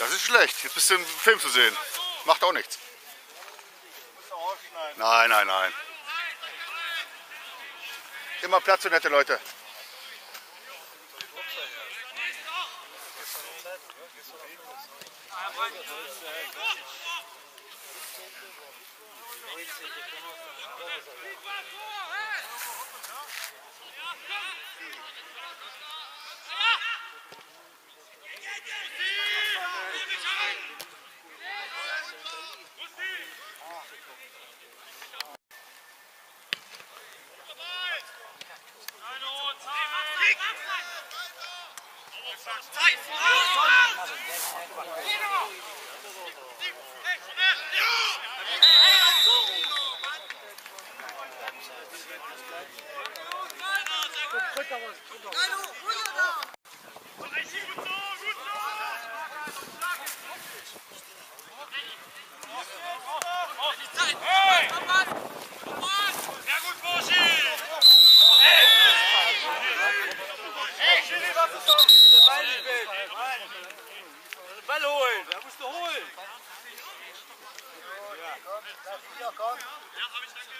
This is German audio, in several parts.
Das ist schlecht. Jetzt bist du im Film zu sehen. Macht auch nichts. Nein, nein, nein. Immer Platz für nette Leute. Hey, Ball Ja, habe ich danke.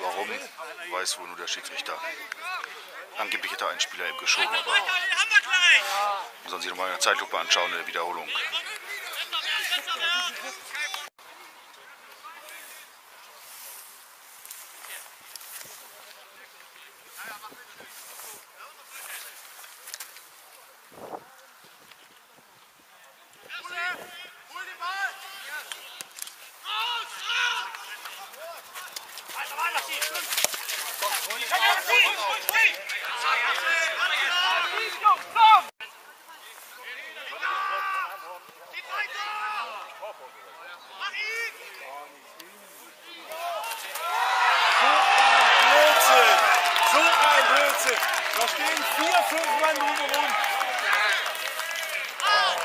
Warum, weiß wohl nur der Schiedsrichter. Angeblich hätte ein Spieler eben geschoben, aber man sich nochmal in der Zeitlupe anschauen in der Wiederholung. Blödsinn! Da stehen vier, fünf Mann drumherum. Oh,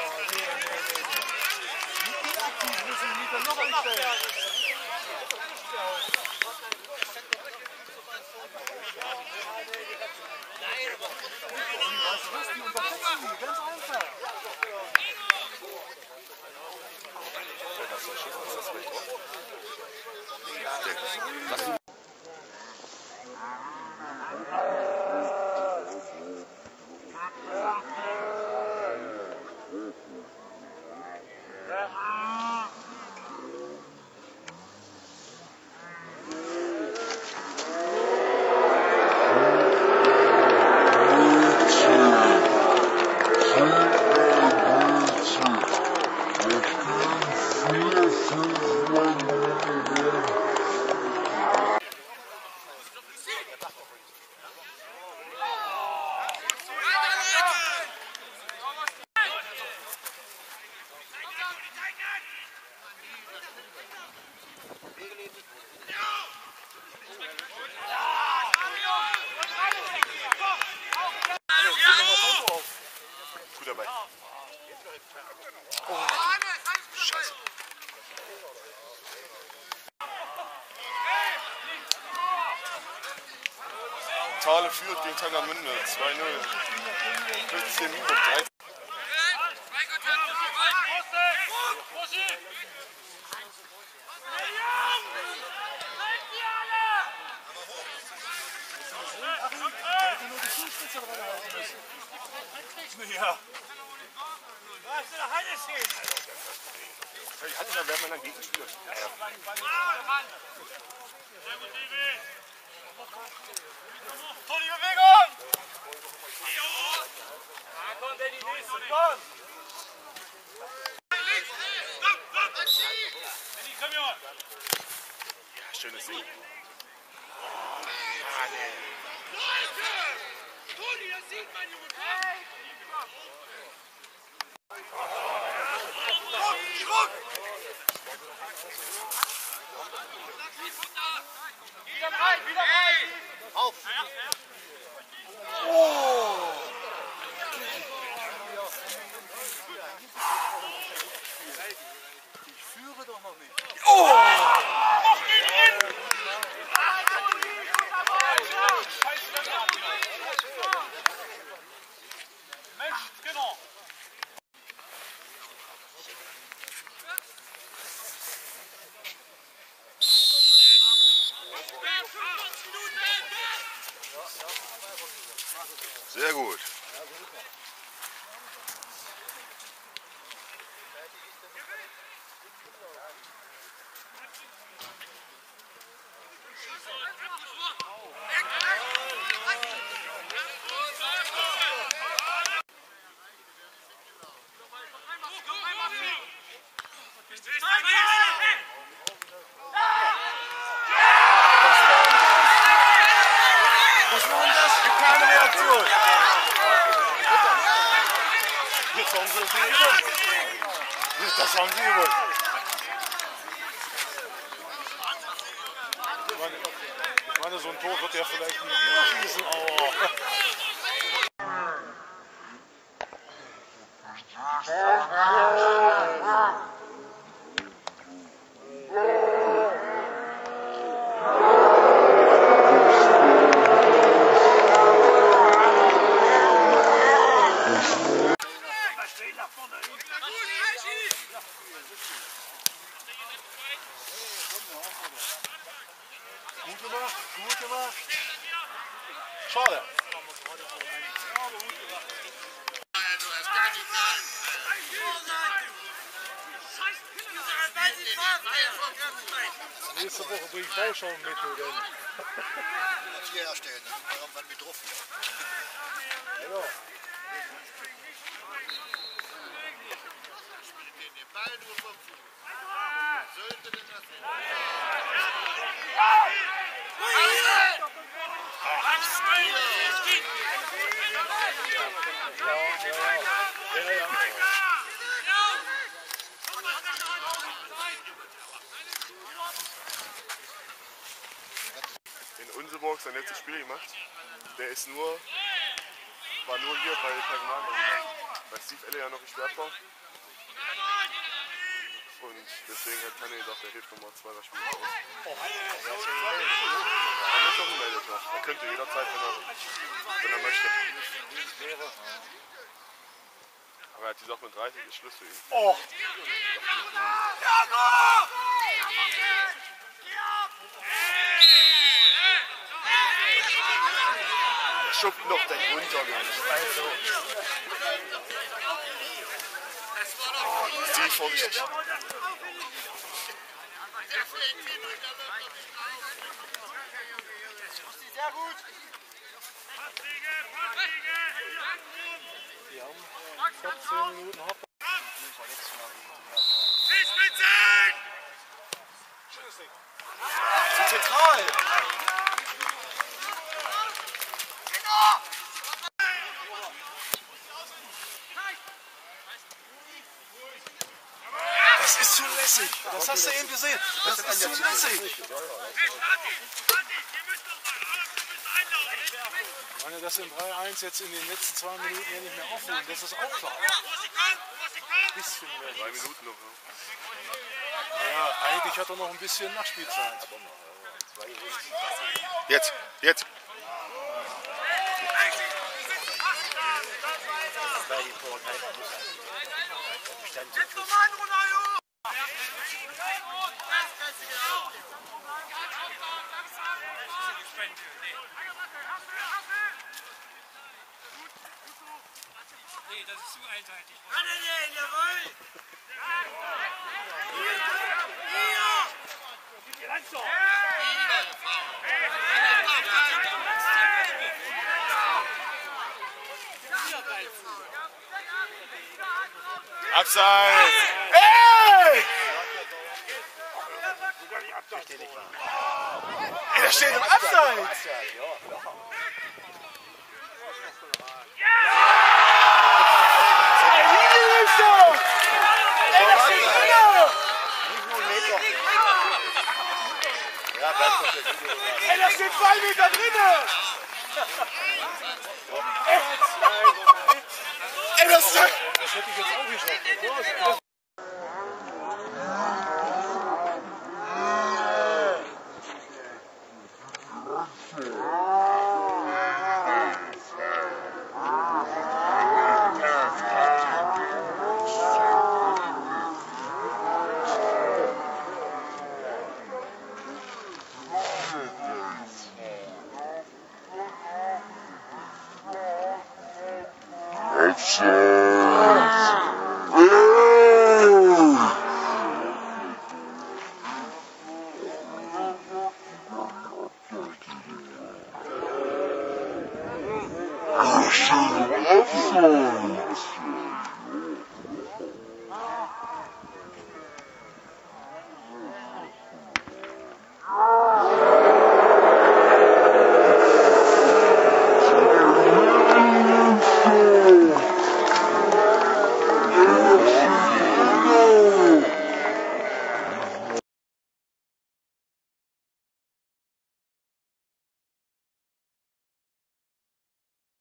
nee, Gut dabei. Scheiße. Thale führt gegen Tangermünde 2-0. 15 Minuten 13. Ja. Ich hatte da wäre man dann Gegenspieler. Toni, Bewegung! Ja, komm, Danny, nächste, komm! Danny, komm hier! Ja, schönes Ding. Toni, das sieht man, Junge! Wieder Ich führe doch noch nicht. Mensch, keine Reaktion. Jetzt haben sie gewusst. Das haben sie gewusst. Ich meine, ich meine, so ein Tor wird ja vielleicht nicht mehr schießen, aber. Nächste Woche bringe ich Bauschauen mit, oder? Und hier erstellen, dann irgendwann mit drauf. Ja. Den Ball nur vom Fuß. Sollte denn das In Unseburg sein letztes Spiel gemacht. Der ist nur, war nur hier bei Personalmann. Weil Steve Elle ja noch gesperrt war. Und deswegen hat Tanne gesagt, er hilft nochmal zwei, drei Spiele aus. Tanne ist doch ein Manager. Er könnte jederzeit, wenn er, wenn er möchte. Aber er hat gesagt, mit 30 ist Schluss für ihn. Oh, Schubbt noch den runter, Also. Sie vorsichtig. Sehr gut. die haben ich glaub, 10 Minuten Hopp. Zu zentral. Das ist zu lässig. Das hast du eben gesehen. Das ist zu lässig. Ich meine, dass im 3-1 jetzt in den letzten zwei Minuten ja nicht mehr aufholen, das ist auch klar. Ein bisschen mehr. Drei Minuten noch. Ne? Ja, eigentlich hat er noch ein bisschen Nachspielzeit. Jetzt, jetzt. Nee, das ist zu einseitig. Abseits! Ey! Der steht im Abseits! Da steht zwei Meter drinne! Ey, das ist... Das hätte ich jetzt auch geschafft. 是。